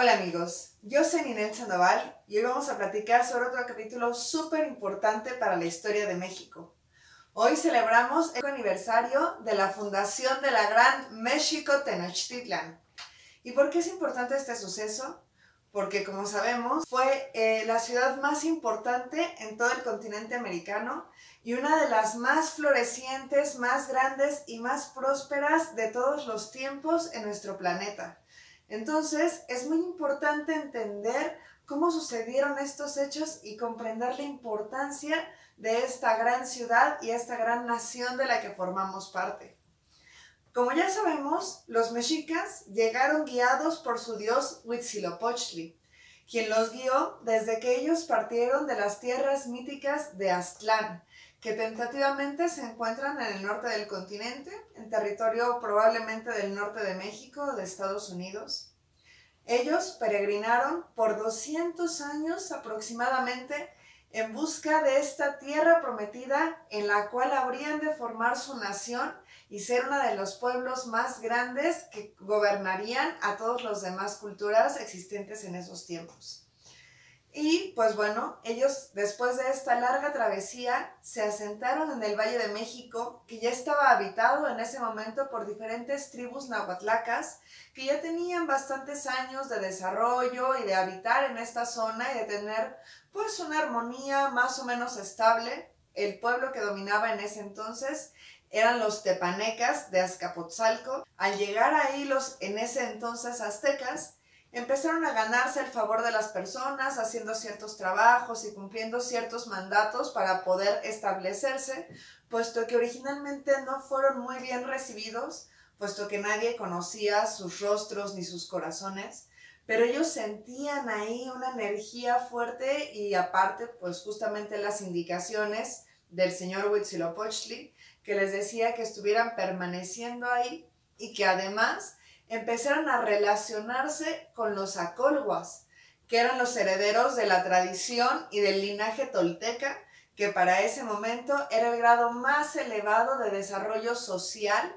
Hola amigos, yo soy Ninel Sandoval y hoy vamos a platicar sobre otro capítulo súper importante para la historia de México. Hoy celebramos el aniversario de la fundación de la Gran México Tenochtitlan. ¿Y por qué es importante este suceso? Porque como sabemos fue eh, la ciudad más importante en todo el continente americano y una de las más florecientes, más grandes y más prósperas de todos los tiempos en nuestro planeta. Entonces, es muy importante entender cómo sucedieron estos hechos y comprender la importancia de esta gran ciudad y esta gran nación de la que formamos parte. Como ya sabemos, los mexicas llegaron guiados por su dios Huitzilopochtli, quien los guió desde que ellos partieron de las tierras míticas de Aztlán, que tentativamente se encuentran en el norte del continente, en territorio probablemente del norte de México o de Estados Unidos. Ellos peregrinaron por 200 años aproximadamente en busca de esta tierra prometida en la cual habrían de formar su nación y ser uno de los pueblos más grandes que gobernarían a todas las demás culturas existentes en esos tiempos. Y pues bueno, ellos después de esta larga travesía se asentaron en el Valle de México, que ya estaba habitado en ese momento por diferentes tribus nahuatlacas, que ya tenían bastantes años de desarrollo y de habitar en esta zona y de tener pues una armonía más o menos estable. El pueblo que dominaba en ese entonces eran los tepanecas de Azcapotzalco. Al llegar ahí los en ese entonces aztecas, empezaron a ganarse el favor de las personas haciendo ciertos trabajos y cumpliendo ciertos mandatos para poder establecerse, puesto que originalmente no fueron muy bien recibidos, puesto que nadie conocía sus rostros ni sus corazones, pero ellos sentían ahí una energía fuerte y aparte, pues justamente las indicaciones del señor Huitzilopochtli, que les decía que estuvieran permaneciendo ahí y que además empezaron a relacionarse con los acolhuas, que eran los herederos de la tradición y del linaje tolteca, que para ese momento era el grado más elevado de desarrollo social,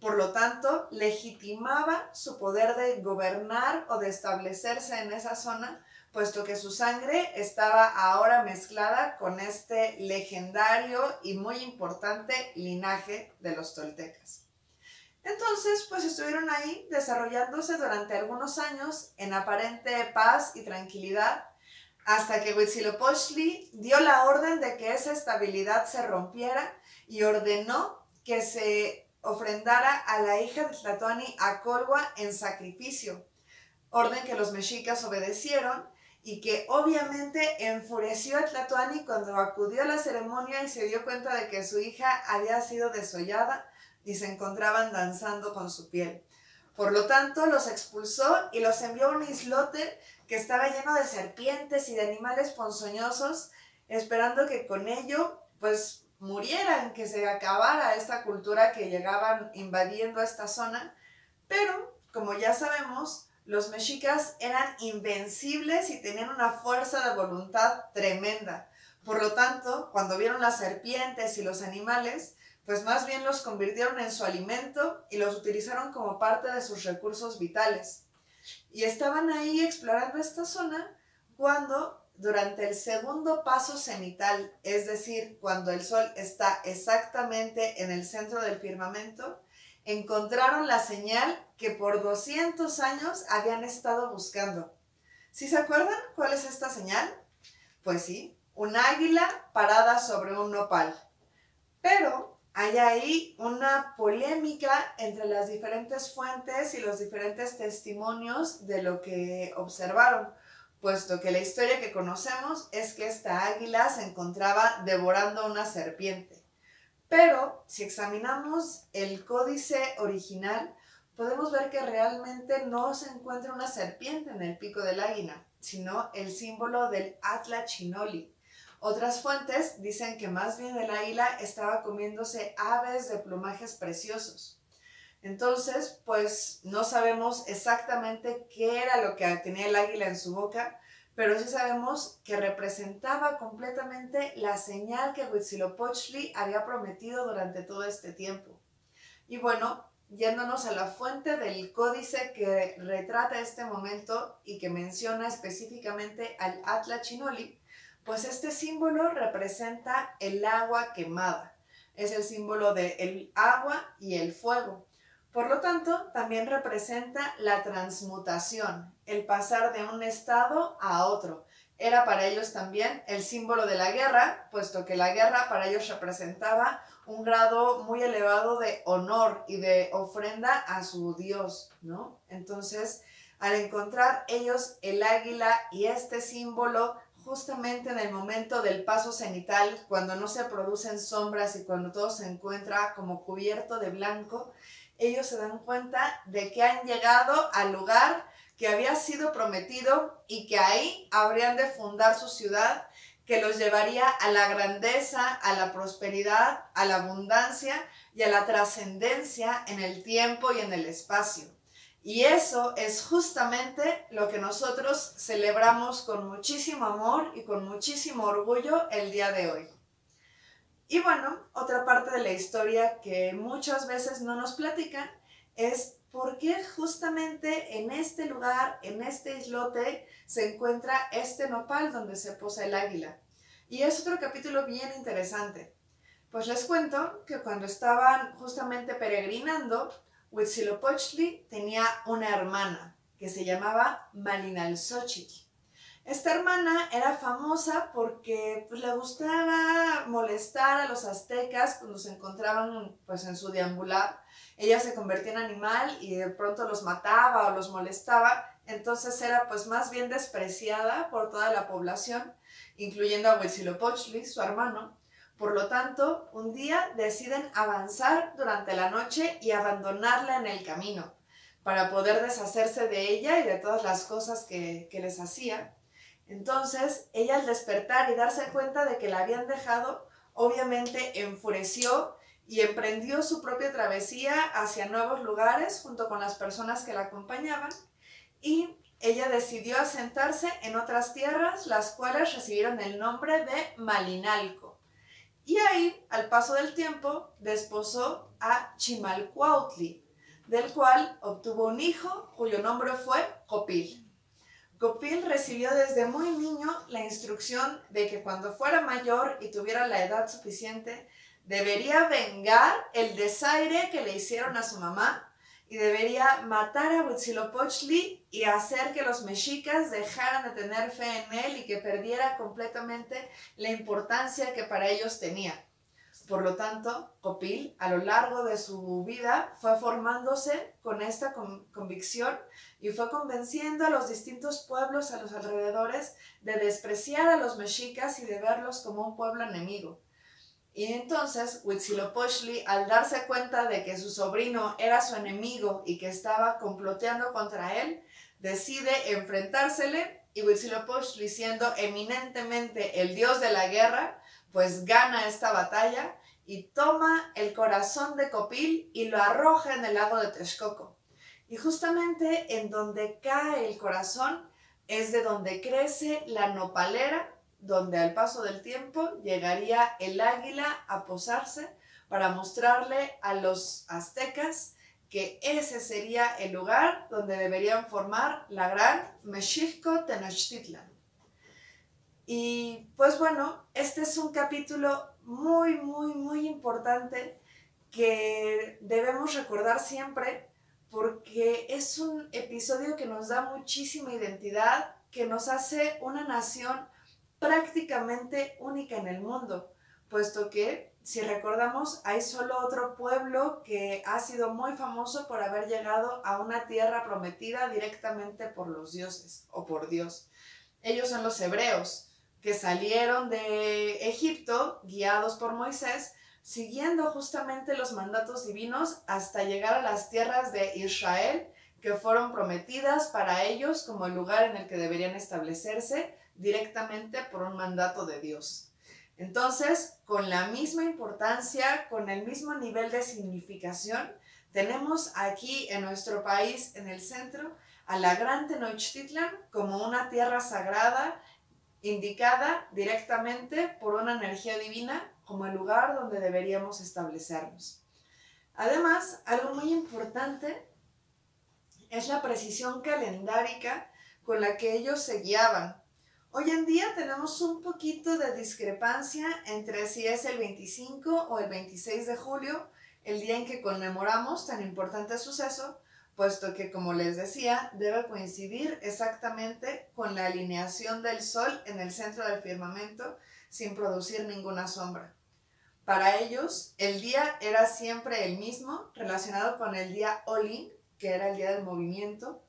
por lo tanto, legitimaba su poder de gobernar o de establecerse en esa zona, puesto que su sangre estaba ahora mezclada con este legendario y muy importante linaje de los toltecas. Entonces, pues estuvieron ahí desarrollándose durante algunos años en aparente paz y tranquilidad, hasta que Huitzilopochtli dio la orden de que esa estabilidad se rompiera y ordenó que se ofrendara a la hija de Tlatoani Acolhua en sacrificio, orden que los mexicas obedecieron y que obviamente enfureció a Tlatoani cuando acudió a la ceremonia y se dio cuenta de que su hija había sido desollada y se encontraban danzando con su piel. Por lo tanto, los expulsó y los envió a un islote que estaba lleno de serpientes y de animales ponzoñosos, esperando que con ello, pues, murieran, que se acabara esta cultura que llegaban invadiendo esta zona. Pero, como ya sabemos, los mexicas eran invencibles y tenían una fuerza de voluntad tremenda. Por lo tanto, cuando vieron las serpientes y los animales, pues más bien los convirtieron en su alimento y los utilizaron como parte de sus recursos vitales. Y estaban ahí explorando esta zona cuando durante el segundo paso cenital, es decir, cuando el sol está exactamente en el centro del firmamento, encontraron la señal que por 200 años habían estado buscando. ¿Sí se acuerdan cuál es esta señal? Pues sí, un águila parada sobre un nopal. Pero hay ahí una polémica entre las diferentes fuentes y los diferentes testimonios de lo que observaron, puesto que la historia que conocemos es que esta águila se encontraba devorando una serpiente. Pero si examinamos el códice original, podemos ver que realmente no se encuentra una serpiente en el pico del águila, sino el símbolo del Atla Chinoli, otras fuentes dicen que más bien el águila estaba comiéndose aves de plumajes preciosos. Entonces, pues no sabemos exactamente qué era lo que tenía el águila en su boca, pero sí sabemos que representaba completamente la señal que Huitzilopochtli había prometido durante todo este tiempo. Y bueno, yéndonos a la fuente del códice que retrata este momento y que menciona específicamente al Atla Chinoli, pues este símbolo representa el agua quemada. Es el símbolo del agua y el fuego. Por lo tanto, también representa la transmutación, el pasar de un estado a otro. Era para ellos también el símbolo de la guerra, puesto que la guerra para ellos representaba un grado muy elevado de honor y de ofrenda a su Dios, ¿no? Entonces, al encontrar ellos el águila y este símbolo justamente en el momento del paso cenital, cuando no se producen sombras y cuando todo se encuentra como cubierto de blanco, ellos se dan cuenta de que han llegado al lugar que había sido prometido y que ahí habrían de fundar su ciudad, que los llevaría a la grandeza, a la prosperidad, a la abundancia y a la trascendencia en el tiempo y en el espacio. Y eso es justamente lo que nosotros celebramos con muchísimo amor y con muchísimo orgullo el día de hoy. Y bueno, otra parte de la historia que muchas veces no nos platican es por qué justamente en este lugar, en este islote, se encuentra este nopal donde se posa el águila. Y es otro capítulo bien interesante. Pues les cuento que cuando estaban justamente peregrinando, Huitzilopochtli tenía una hermana que se llamaba Malinalxóchitl. Esta hermana era famosa porque pues, le gustaba molestar a los aztecas cuando se encontraban pues, en su deambular. Ella se convertía en animal y de pronto los mataba o los molestaba, entonces era pues más bien despreciada por toda la población, incluyendo a Huitzilopochtli, su hermano. Por lo tanto, un día deciden avanzar durante la noche y abandonarla en el camino para poder deshacerse de ella y de todas las cosas que, que les hacía. Entonces, ella al despertar y darse cuenta de que la habían dejado, obviamente enfureció y emprendió su propia travesía hacia nuevos lugares junto con las personas que la acompañaban y ella decidió asentarse en otras tierras, las cuales recibieron el nombre de Malinalco. Y ahí, al paso del tiempo, desposó a Chimalcuautli, del cual obtuvo un hijo cuyo nombre fue Copil. Copil recibió desde muy niño la instrucción de que cuando fuera mayor y tuviera la edad suficiente, debería vengar el desaire que le hicieron a su mamá y debería matar a Huitzilopochtli y hacer que los mexicas dejaran de tener fe en él y que perdiera completamente la importancia que para ellos tenía. Por lo tanto, Copil a lo largo de su vida fue formándose con esta convicción y fue convenciendo a los distintos pueblos a los alrededores de despreciar a los mexicas y de verlos como un pueblo enemigo. Y entonces Huitzilopochtli, al darse cuenta de que su sobrino era su enemigo y que estaba comploteando contra él, decide enfrentársele y Huitzilopochtli, siendo eminentemente el dios de la guerra, pues gana esta batalla y toma el corazón de Copil y lo arroja en el lago de Texcoco. Y justamente en donde cae el corazón es de donde crece la nopalera, donde al paso del tiempo llegaría el águila a posarse para mostrarle a los aztecas que ese sería el lugar donde deberían formar la gran Mexicco Tenochtitlan. Y pues bueno, este es un capítulo muy, muy, muy importante que debemos recordar siempre porque es un episodio que nos da muchísima identidad, que nos hace una nación prácticamente única en el mundo, puesto que, si recordamos, hay solo otro pueblo que ha sido muy famoso por haber llegado a una tierra prometida directamente por los dioses o por Dios. Ellos son los hebreos que salieron de Egipto guiados por Moisés, siguiendo justamente los mandatos divinos hasta llegar a las tierras de Israel, que fueron prometidas para ellos como el lugar en el que deberían establecerse directamente por un mandato de Dios. Entonces, con la misma importancia, con el mismo nivel de significación, tenemos aquí en nuestro país, en el centro, a la Gran Tenochtitlan como una tierra sagrada indicada directamente por una energía divina como el lugar donde deberíamos establecernos. Además, algo muy importante es la precisión calendárica con la que ellos se guiaban. Hoy en día tenemos un poquito de discrepancia entre si es el 25 o el 26 de julio, el día en que conmemoramos tan importante suceso, puesto que, como les decía, debe coincidir exactamente con la alineación del Sol en el centro del firmamento sin producir ninguna sombra. Para ellos, el día era siempre el mismo, relacionado con el día Olin, que era el día del movimiento,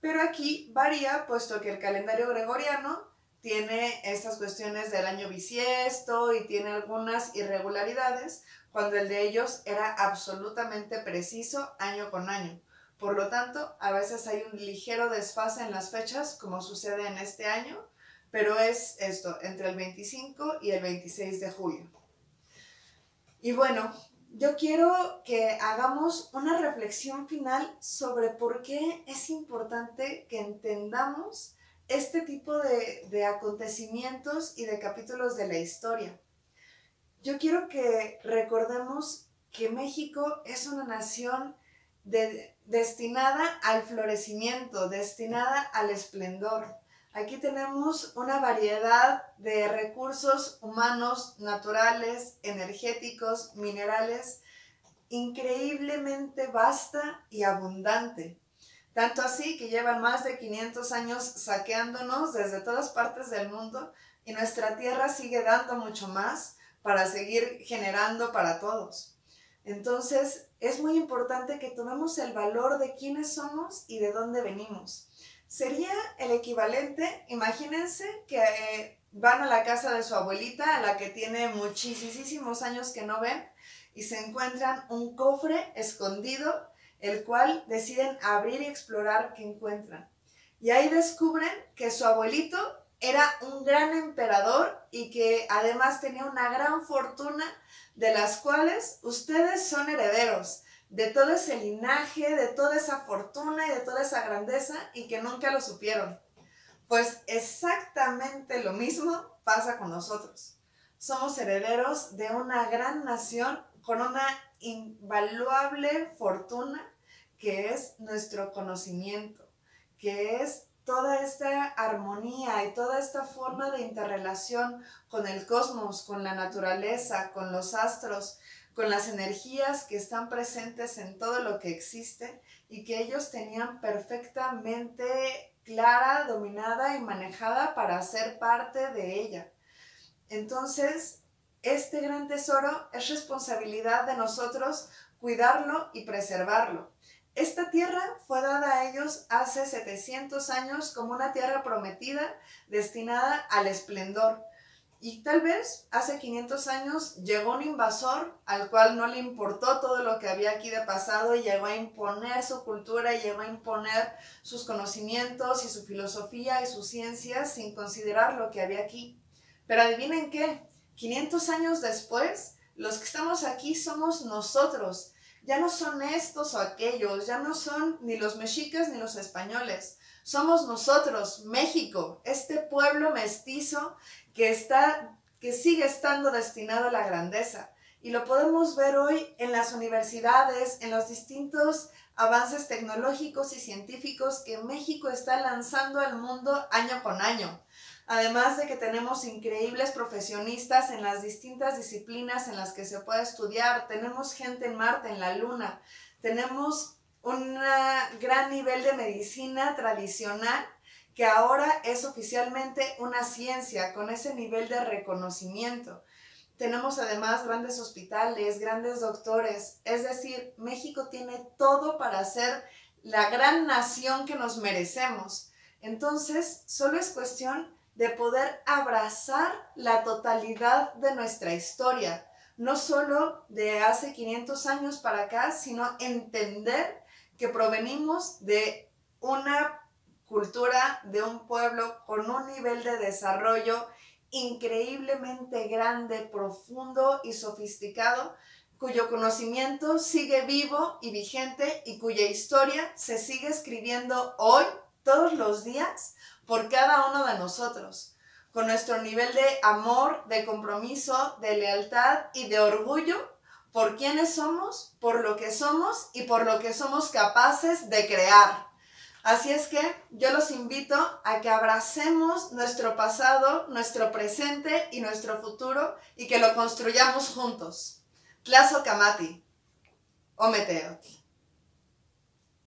pero aquí varía, puesto que el calendario gregoriano tiene estas cuestiones del año bisiesto y tiene algunas irregularidades, cuando el de ellos era absolutamente preciso año con año. Por lo tanto, a veces hay un ligero desfase en las fechas, como sucede en este año, pero es esto, entre el 25 y el 26 de julio. Y bueno, yo quiero que hagamos una reflexión final sobre por qué es importante que entendamos este tipo de, de acontecimientos y de capítulos de la historia. Yo quiero que recordemos que México es una nación destinada al florecimiento, destinada al esplendor. Aquí tenemos una variedad de recursos humanos, naturales, energéticos, minerales, increíblemente vasta y abundante. Tanto así que llevan más de 500 años saqueándonos desde todas partes del mundo y nuestra tierra sigue dando mucho más para seguir generando para todos. Entonces, es muy importante que tomemos el valor de quiénes somos y de dónde venimos. Sería el equivalente, imagínense que eh, van a la casa de su abuelita, a la que tiene muchísimos años que no ven, y se encuentran un cofre escondido, el cual deciden abrir y explorar qué encuentran. Y ahí descubren que su abuelito era un gran emperador y que además tenía una gran fortuna de las cuales ustedes son herederos de todo ese linaje, de toda esa fortuna y de toda esa grandeza y que nunca lo supieron. Pues exactamente lo mismo pasa con nosotros. Somos herederos de una gran nación con una invaluable fortuna que es nuestro conocimiento, que es toda esta armonía y toda esta forma de interrelación con el cosmos, con la naturaleza, con los astros, con las energías que están presentes en todo lo que existe y que ellos tenían perfectamente clara, dominada y manejada para ser parte de ella. Entonces, este gran tesoro es responsabilidad de nosotros cuidarlo y preservarlo. Esta tierra fue dada a ellos hace 700 años como una tierra prometida destinada al esplendor. Y tal vez hace 500 años llegó un invasor al cual no le importó todo lo que había aquí de pasado y llegó a imponer su cultura y llegó a imponer sus conocimientos y su filosofía y su ciencia sin considerar lo que había aquí. Pero adivinen qué, 500 años después, los que estamos aquí somos nosotros ya no son estos o aquellos, ya no son ni los mexicas ni los españoles. Somos nosotros, México, este pueblo mestizo que está que sigue estando destinado a la grandeza. Y lo podemos ver hoy en las universidades, en los distintos avances tecnológicos y científicos que México está lanzando al mundo año con año. Además de que tenemos increíbles profesionistas en las distintas disciplinas en las que se puede estudiar, tenemos gente en Marte, en la Luna, tenemos un gran nivel de medicina tradicional que ahora es oficialmente una ciencia con ese nivel de reconocimiento. Tenemos además grandes hospitales, grandes doctores, es decir, México tiene todo para ser la gran nación que nos merecemos. Entonces, solo es cuestión de poder abrazar la totalidad de nuestra historia, no solo de hace 500 años para acá, sino entender que provenimos de una cultura, de un pueblo con un nivel de desarrollo increíblemente grande, profundo y sofisticado, cuyo conocimiento sigue vivo y vigente y cuya historia se sigue escribiendo hoy, todos los días, por cada uno de nosotros, con nuestro nivel de amor, de compromiso, de lealtad y de orgullo por quiénes somos, por lo que somos y por lo que somos capaces de crear. Así es que yo los invito a que abracemos nuestro pasado, nuestro presente y nuestro futuro y que lo construyamos juntos. Tlazo Kamati. Ometeo.